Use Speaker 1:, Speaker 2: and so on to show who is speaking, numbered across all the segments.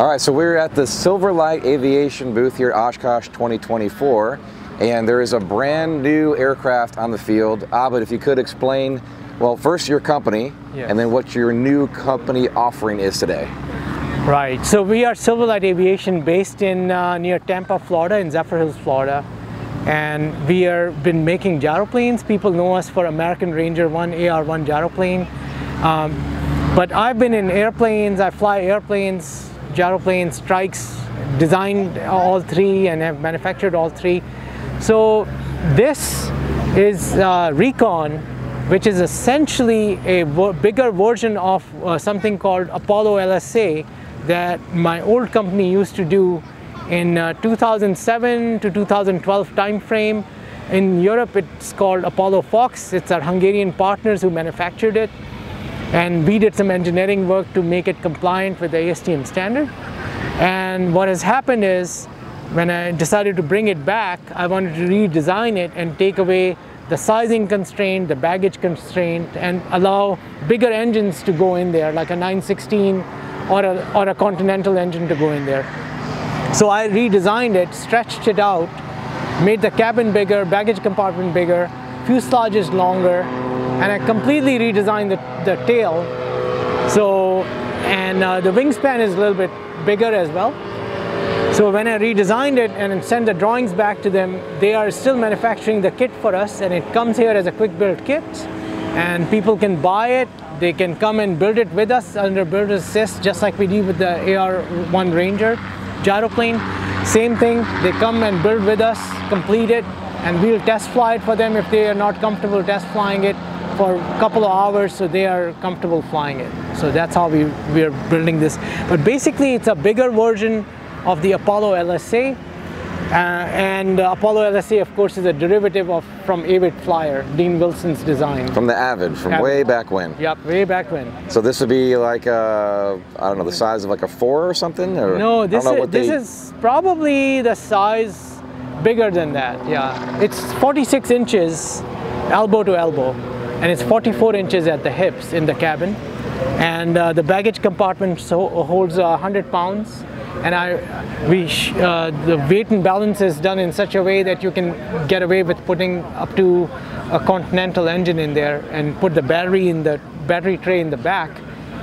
Speaker 1: All right, so we're at the Silverlight Aviation booth here at Oshkosh 2024, and there is a brand new aircraft on the field. Abid, if you could explain, well, first your company,
Speaker 2: Yes.
Speaker 1: and then what your new company offering is today.
Speaker 2: Right. So we are Silverlight Aviation based in uh, near Tampa, Florida, in Zephyrhills, Florida. And we are been making gyroplanes. People know us for American Ranger 1 AR1 gyroplane. Um, but I've been in airplanes, I fly airplanes, gyroplanes, trikes, designed all three and have manufactured all three. So this is uh, Recon, which is essentially a bigger version of uh, something called Apollo LSA that my old company used to do in uh, 2007 to 2012 timeframe. In Europe, it's called Apollo Fox. It's our Hungarian partners who manufactured it. And we did some engineering work to make it compliant with the ASTM standard. And what has happened is, when I decided to bring it back, I wanted to redesign it and take away the sizing constraint, the baggage constraint, and allow bigger engines to go in there, like a 916 or a, or a Continental engine to go in there. So I redesigned it, stretched it out, made the cabin bigger, baggage compartment bigger, fuselage is longer, and I completely redesigned the, the tail. So, and uh, the wingspan is a little bit bigger as well. So when I redesigned it and sent the drawings back to them, they are still manufacturing the kit for us and it comes here as a quick build kit and people can buy it. They can come and build it with us under build assist just like we do with the AR1 Ranger gyroplane. Same thing, they come and build with us, complete it and we'll test fly it for them if they are not comfortable test flying it for a couple of hours so they are comfortable flying it. So that's how we, we are building this. But basically it's a bigger version of the Apollo LSA. Uh, and uh, Apollo LSA, of course, is a derivative of from Avid Flyer, Dean Wilson's design.
Speaker 1: From the Avid, from
Speaker 2: Avid.
Speaker 1: way back when.
Speaker 2: Yep, way back when.
Speaker 1: So this would be like a, I don't know, the size of like a four or something? Or
Speaker 2: No, this is this
Speaker 1: they-
Speaker 2: is probably the size bigger than that. Yeah, it's 46 inches, elbow to elbow, and it's 44 inches at the hips in the cabin, and uh, the baggage compartment so holds uh, 100 pounds. And I, we, uh, the weight and balance is done in such a way that you can get away with putting up to a Continental engine in there and put the battery in the battery tray in the back,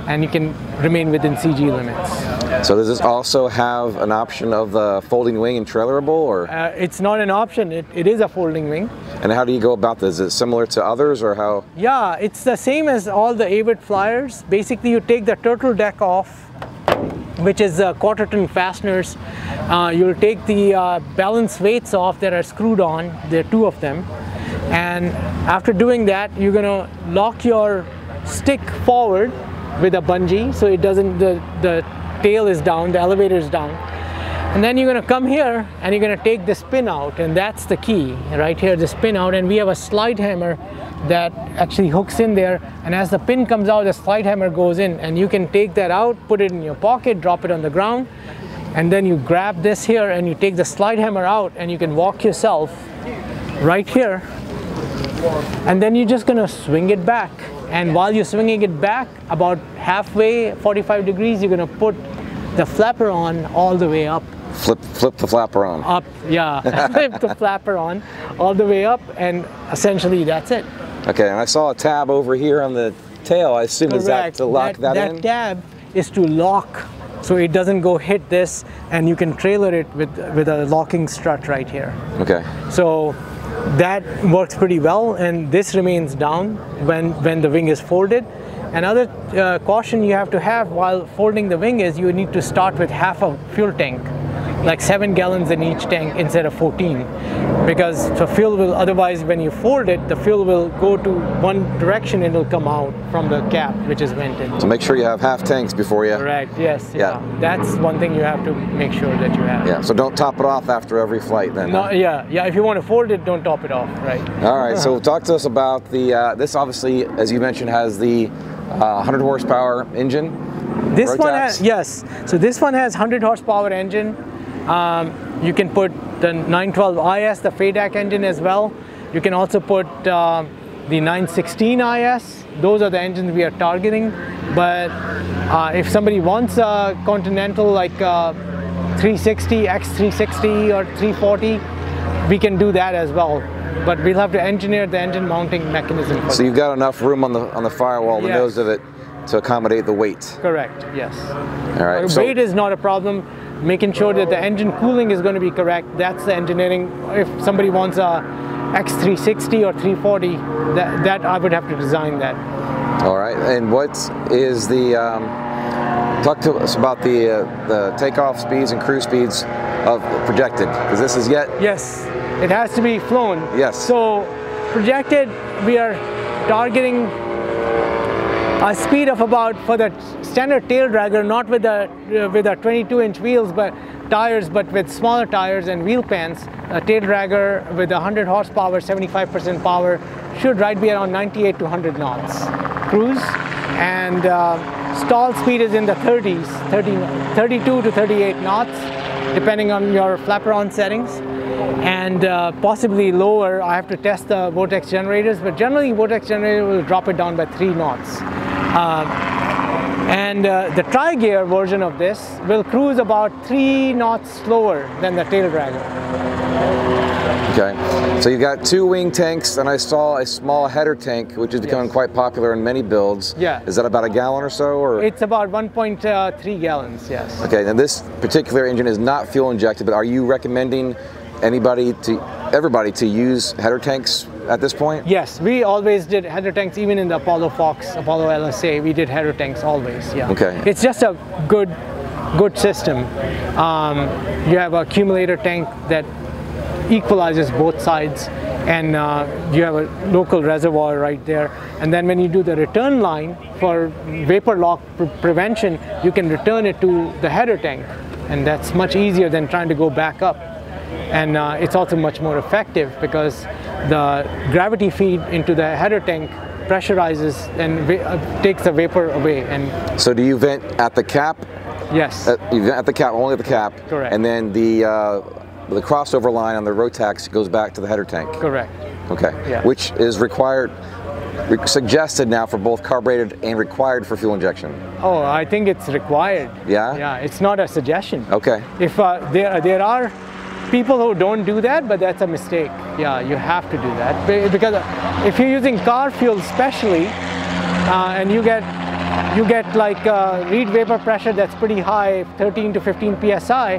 Speaker 2: and you can remain within CG limits.
Speaker 1: So does this also have an option of the folding wing and trailerable, or
Speaker 2: Uh, it's not an option. It, it is a folding wing.
Speaker 1: and how do you go about this? Is it similar to others, or how?
Speaker 2: Yeah, it's the same as all the Avid flyers. Basically, you take the turtle deck off, which is uh, quarter turn fasteners. Uh, you'll take the uh, balance weights off that are screwed on. There are two of them. And after doing that, you're gonna lock your stick forward with a bungee so it doesn't, the, the tail is down, the elevator is down. And then you're gonna come here and you're gonna take the spin out, and that's the key right here, the spin out. And we have a slide hammer that actually hooks in there. And as the pin comes out, the slide hammer goes in, and you can take that out, put it in your pocket, drop it on the ground, and then you grab this here and you take the slide hammer out, and you can walk yourself right here. And then you're just gonna swing it back. And while you're swinging it back, about halfway, 45 degrees, you're gonna put the flaperon all the way up
Speaker 1: Flip, flip the flaperon.
Speaker 2: up, yeah, flip the flaperon all the way up, and essentially that's it.
Speaker 1: Okay, and I saw a tab over here on the tail. I assume is that to lock that,
Speaker 2: that
Speaker 1: in?
Speaker 2: tab is to lock, so it doesn't go hit this, and you can trailer it with with a locking strut right here.
Speaker 1: Okay.
Speaker 2: So that works pretty well, and this remains down when when the wing is folded. Another uh, caution you have to have while folding the wing is you need to start with half a fuel tank, like seven gallons in each tank instead of 14, because the fuel will otherwise when you fold it, the fuel will go to one direction and it'll come out from the cap which is vented.
Speaker 1: So make sure you have half tanks before you.
Speaker 2: Correct. Yes.
Speaker 1: Yeah.
Speaker 2: Yeah. That's one thing you have to make sure that you have.
Speaker 1: Yeah. So don't top it off after every flight then.
Speaker 2: No, yeah, yeah. If you want to fold it, don't top it off, right?
Speaker 1: All right. So talk to us about the. Uh, this obviously, as you mentioned, has the uh, 100 horsepower engine.
Speaker 2: This one has yes. So this one has 100 horsepower engine. Um, you can put the 912 IS, the FADEC engine as well. You can also put um the 916 IS. Those are the engines we are targeting. but uh, if somebody wants a Continental like uh, 360, X360 or 340, we can do that as well. But we'll have to engineer the engine mounting mechanism.
Speaker 1: So you've got enough room on the on the firewall, the
Speaker 2: Yes.
Speaker 1: nose of it, to accommodate the weight.
Speaker 2: Correct, yes.
Speaker 1: All right.
Speaker 2: Uh,
Speaker 1: So,
Speaker 2: weight is not a problem. Making sure that the engine cooling is going to be correct, that's the engineering. If somebody wants a X360 or 340, that, that I would have to design that.
Speaker 1: all right. And what is the um, talk to us about the uh, the takeoff speeds and cruise speeds of projected? Because this is yet
Speaker 2: Yes, it has to be flown.
Speaker 1: Yes.
Speaker 2: So projected, we are targeting a speed of about for the standard tail dragger, not with the uh, with the 22 inch wheels, but tires, but with smaller tires and wheel pans. A tail dragger with 100 horsepower, 75% power should ride be around 98 to 100 knots cruise, and uh, stall speed is in the 30s, 30, 32 to 38 knots, depending on your flaperon settings and uh, possibly lower. I have to test the Vortex generators, but generally Vortex generator will drop it down by three knots. Uh, and uh, the tri-gear version of this will cruise about three knots slower than the tail dragger.
Speaker 1: okay. So you've got two wing tanks, and I saw a small header tank, which is becoming
Speaker 2: Yes.
Speaker 1: quite popular in many builds.
Speaker 2: Yeah.
Speaker 1: Is that about a gallon or so, or?
Speaker 2: It's about 1.3 gallons, yes.
Speaker 1: Okay, now this particular engine is not fuel injected, but are you recommending anybody to, everybody to use header tanks at this point?
Speaker 2: Yes, we always did header tanks, even in the Apollo Fox, Apollo LSA, we did header tanks always, yeah.
Speaker 1: Okay.
Speaker 2: It's just a good, good system. Um, you have an accumulator tank that equalizes both sides and uh, you have a local reservoir right there. And then when you do the return line for vapor lock pre- prevention, you can return it to the header tank. And that's much easier than trying to go back up. And uh, it's also much more effective because the gravity feed into the header tank pressurizes and uh, takes the vapor away. And
Speaker 1: So do you vent at the cap?
Speaker 2: yes,
Speaker 1: Uh, you vent at the cap, only at the cap.
Speaker 2: Correct.
Speaker 1: And then the uh, the crossover line on the Rotax goes back to the header tank.
Speaker 2: correct.
Speaker 1: Okay.
Speaker 2: Yeah.
Speaker 1: Which is required, re- suggested now for both carbureted and required for fuel injection.
Speaker 2: Oh, I think it's required.
Speaker 1: Yeah?
Speaker 2: Yeah, it's not a suggestion.
Speaker 1: Okay.
Speaker 2: If uh, there there are people who don't do that, but that's a mistake. Yeah, you have to do that because if you're using car fuel, especially, uh, and you get you get like uh, Reid vapor pressure that's pretty high, 13 to 15 psi,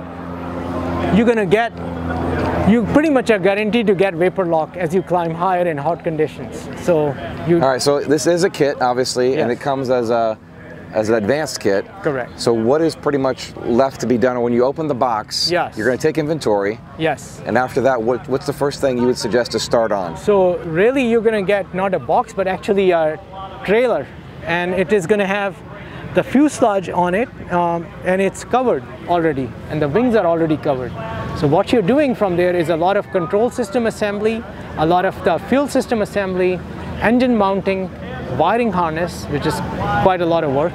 Speaker 2: you're gonna get you pretty much are guaranteed to get vapor lock as you climb higher in hot conditions. So you
Speaker 1: All right. So this is a kit, obviously, and it comes as a as an advanced kit.
Speaker 2: Correct.
Speaker 1: So what is pretty much left to be done when you open the box?
Speaker 2: Yes.
Speaker 1: You're going to take inventory,
Speaker 2: yes.
Speaker 1: and after that, what, what's the first thing you would suggest to start on?
Speaker 2: So really you're gonna get not a box but actually a trailer and it is gonna have the fuselage on it um, and it's covered already and the wings are already covered. So what you're doing from there is a lot of control system assembly, a lot of the fuel system assembly, engine mounting, wiring harness, which is quite a lot of work,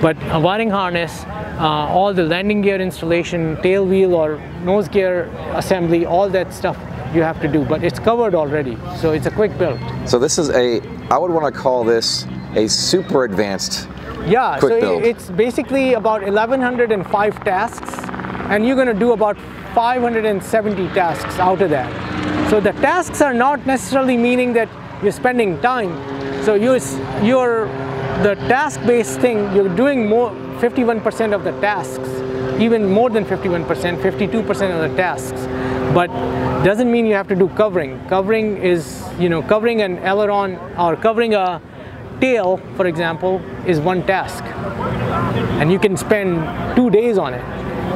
Speaker 2: but a wiring harness, uh, all the landing gear installation, tail wheel or nose gear assembly, all that stuff you have to do, but it's covered already, so it's a quick build.
Speaker 1: So this is a, I would want to call this a super advanced.
Speaker 2: Yeah,
Speaker 1: Quick
Speaker 2: so
Speaker 1: build.
Speaker 2: it's basically about 1105 tasks, and you're going to do about 570 tasks out of that. So the tasks are not necessarily meaning that you're spending time. So you you're the task-based thing. You're doing more 51% of the tasks, even more than 51%, 52% of the tasks. But doesn't mean you have to do covering. Covering is you know covering an aileron or covering a tail, for example, is one task and you can spend two days on it.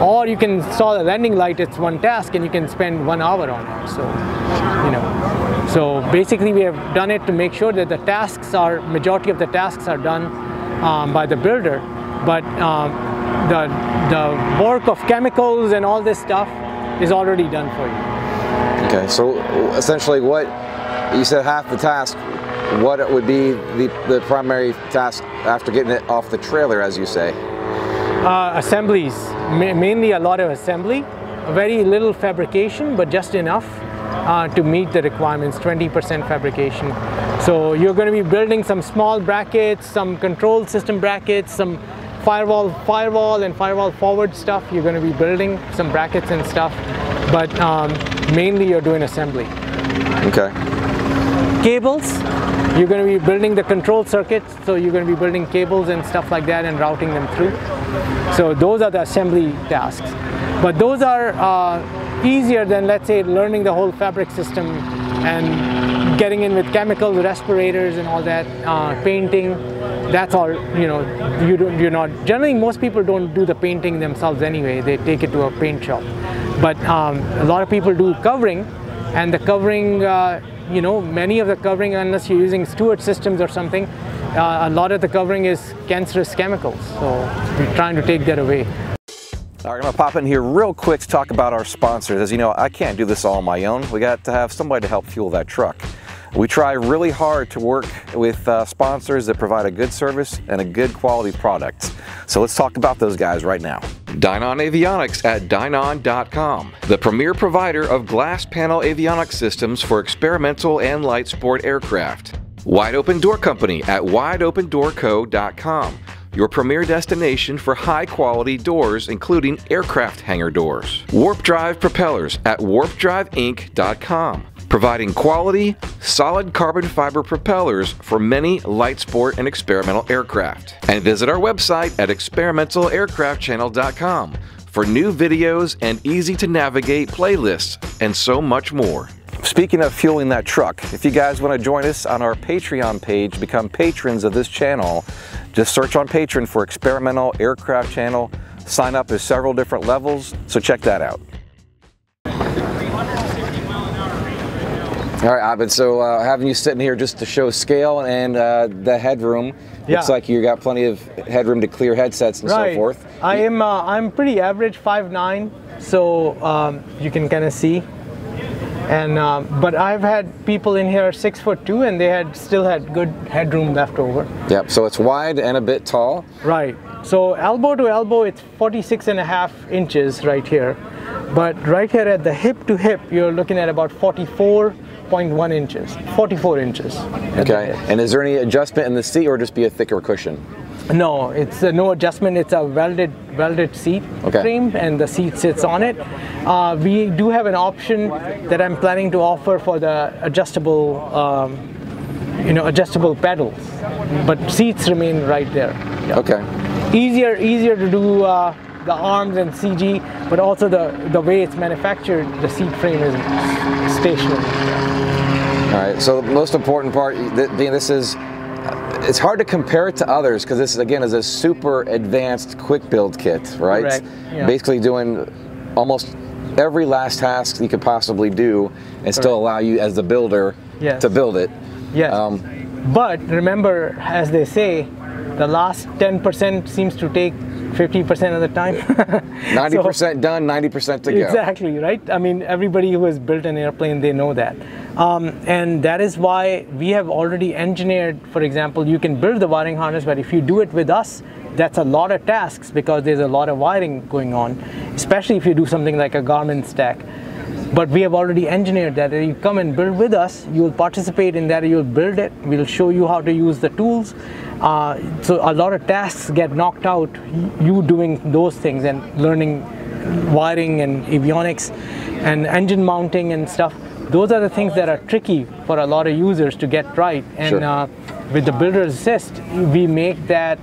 Speaker 2: Or you can saw the landing light, it's one task, and you can spend one hour on it. So, you know, so basically we have done it to make sure that the tasks are, majority of the tasks are done um, by the builder, but um, the, the work of chemicals and all this stuff is already done for you.
Speaker 1: Okay, so essentially, what you said half the task. What would be the, the primary task after getting it off the trailer, as you say?
Speaker 2: Uh, assemblies, ma- mainly a lot of assembly, very little fabrication, but just enough uh, to meet the requirements, 20% fabrication. So you're going to be building some small brackets, some control system brackets, some firewall, firewall and firewall forward stuff. You're going to be building some brackets and stuff, but um, mainly you're doing assembly.
Speaker 1: Okay.
Speaker 2: Cables, you're going to be building the control circuits, so you're going to be building cables and stuff like that and routing them through. So those are the assembly tasks. But those are uh, easier than, let's say, learning the whole fabric system and getting in with chemicals, respirators and all that, uh, painting. That's all, you know, you don't, you're not, generally most people don't do the painting themselves anyway. They take it to a paint shop. But um, a lot of people do covering and the covering, uh, you know, many of the covering, unless you're using Stewart systems or something, uh, a lot of the covering is cancerous chemicals. So we're trying to take that away.
Speaker 1: All right, I'm gonna pop in here real quick to talk about our sponsors. As you know, I can't do this all on my own. We got to have somebody to help fuel that truck. We try really hard to work with uh, sponsors that provide a good service and a good quality product. So let's talk about those guys right now. Dynon Avionics at Dynon.com, the premier provider of glass panel avionics systems for experimental and light sport aircraft. Wide Open Door Company at WideOpenDoorCo.com, your premier destination for high quality doors, including aircraft hangar doors. Warp Drive Propellers at WarpDriveInc.com providing quality, solid carbon fiber propellers for many light sport and experimental aircraft. And visit our website at experimentalaircraftchannel.com for new videos and easy to navigate playlists and so much more. Speaking of fueling that truck, if you guys want to join us on our Patreon page, become patrons of this channel, just search on Patreon for Experimental Aircraft Channel. Sign up, there's several different levels, so check that out. All right, Abid, so uh, having you sitting here just to show scale and uh, the headroom,
Speaker 2: Yeah.
Speaker 1: looks like you got plenty of headroom to clear headsets and
Speaker 2: right.
Speaker 1: so forth.
Speaker 2: I am uh, I'm pretty average, 5'9", so um, you can kind of see. And um, but I've had people in here six foot two, and they had still had good headroom left over.
Speaker 1: Yep, so it's wide and a bit tall.
Speaker 2: Right. So elbow to elbow, it's 46 and a half inches right here. But right here at the hip to hip, you're looking at about 44.1 inches, 44 inches.
Speaker 1: Okay, and is there any adjustment in the seat or just be a thicker cushion?
Speaker 2: No, it's uh, no adjustment. It's a welded welded seat
Speaker 1: Okay.
Speaker 2: frame, and the seat sits on it. Uh, we do have an option that I'm planning to offer for the adjustable, um, you know, adjustable pedals, but seats remain right there. Yeah.
Speaker 1: Okay,
Speaker 2: Easier, easier to do uh, the arms and CG, but also the the way it's manufactured, the seat frame is stationary.
Speaker 1: all right, so the most important part, being this is, it's hard to compare it to others because this, again, is a super advanced quick build kit, right?
Speaker 2: Correct, yeah.
Speaker 1: Basically doing almost every last task you could possibly do and still
Speaker 2: Correct.
Speaker 1: allow you as the builder
Speaker 2: Yes.
Speaker 1: to build it.
Speaker 2: Yes.
Speaker 1: Um,
Speaker 2: but remember, as they say, the last 10% seems to take 50% of the time.
Speaker 1: 90% done, 90% to go.
Speaker 2: Exactly, right? I mean, everybody who has built an airplane, they know that. Um, and that is why we have already engineered, for example, you can build the wiring harness, but if you do it with us, that's a lot of tasks because there's a lot of wiring going on, especially if you do something like a Garmin stack. But we have already engineered that. If You come and build with us, you will participate in that, you'll build it, we'll show you how to use the tools. Uh, so a lot of tasks get knocked out, you doing those things and learning wiring and avionics and engine mounting and stuff. Those are the things that are tricky for a lot of users to get right. And
Speaker 1: Sure.
Speaker 2: uh, with the builder assist, we make that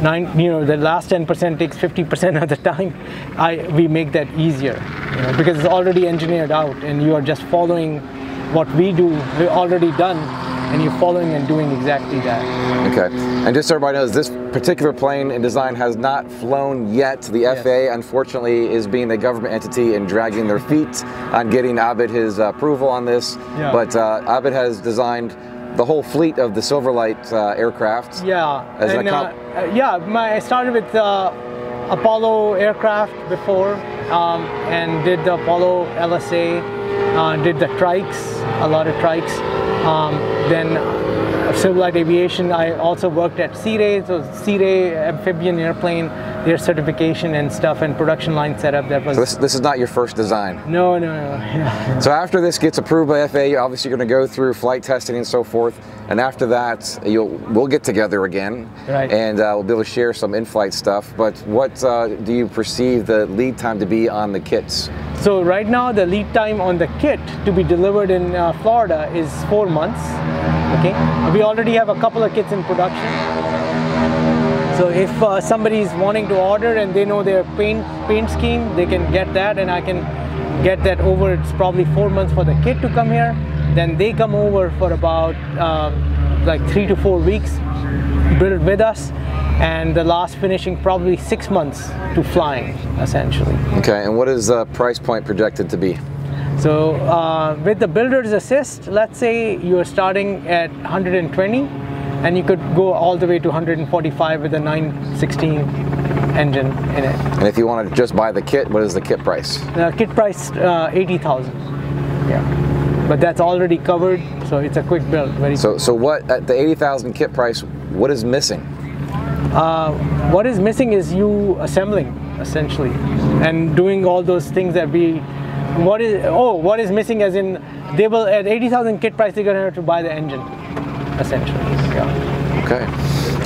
Speaker 2: nine, you know, the last 10% takes 50% of the time. I, we make that easier you know, because it's already engineered out and you are just following what we do, we're already done, and you're following and doing exactly that.
Speaker 1: Okay. And just so everybody knows, this particular plane and design has not flown yet. The
Speaker 2: Yes.
Speaker 1: FAA, unfortunately, is being a government entity and dragging their feet on getting Abid his uh, approval on this.
Speaker 2: Yeah.
Speaker 1: But uh, Abid has designed the whole fleet of the Silverlight uh, aircraft.
Speaker 2: Yeah, and uh, uh, yeah, my, I started with uh, Apollo aircraft before um, and did the Apollo LSA, uh, did the trikes, a lot of trikes. Um, then Silverlight Aviation. I also worked at SeaRey, so SeaRey amphibian airplane, their certification and stuff, and production line setup. That was
Speaker 1: So this, this is not your first design.
Speaker 2: no, no, no. Yeah.
Speaker 1: So after this gets approved by FAA, you're obviously going to go through flight testing and so forth. And after that, you'll we'll get together again,
Speaker 2: Right.
Speaker 1: and uh, we'll be able to share some in-flight stuff. But what uh, do you perceive the lead time to be on the kits?
Speaker 2: So right now the lead time on the kit to be delivered in uh, Florida is four months. Okay, we already have a couple of kits in production. So if uh, somebody is wanting to order and they know their paint paint scheme, they can get that, and I can get that over. It's probably four months for the kit to come here. Then they come over for about um, like three to four weeks, build with us, and the last finishing probably six months to flying essentially.
Speaker 1: Okay, and what is the price point projected to be?
Speaker 2: So uh, with the builder's assist, let's say you're starting at 120 and you could go all the way to 145 with a 916 engine in it.
Speaker 1: And if you want to just buy the kit, what is the kit price?
Speaker 2: The kit price uh, 80,000. Yeah. But that's already covered, so it's a quick build. Very
Speaker 1: So, so what at the eighty thousand kit price? What is missing?
Speaker 2: what is missing is you assembling essentially and doing all those things that we what is oh what is missing as in they will at 80,000 kit price they're going to have to buy the engine essentially yeah
Speaker 1: Okay.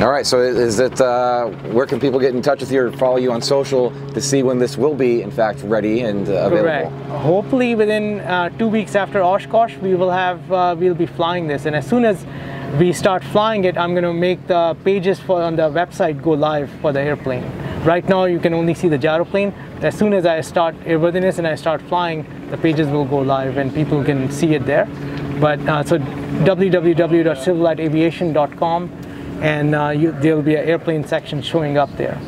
Speaker 1: All right. So is it? Uh, where can people get in touch with you or follow you on social to see when this will be, in fact, ready and uh, available?
Speaker 2: Correct. Hopefully, within uh, two weeks after Oshkosh, we will have uh, we'll be flying this, and as soon as we start flying it, I'm going to make the pages for on the website go live for the airplane. Right now, you can only see the gyroplane. As soon as I start airworthiness and I start flying, the pages will go live, and people can see it there. But uh, so www.silverlightaviation.com, and uh, you, there will be an airplane section showing up there.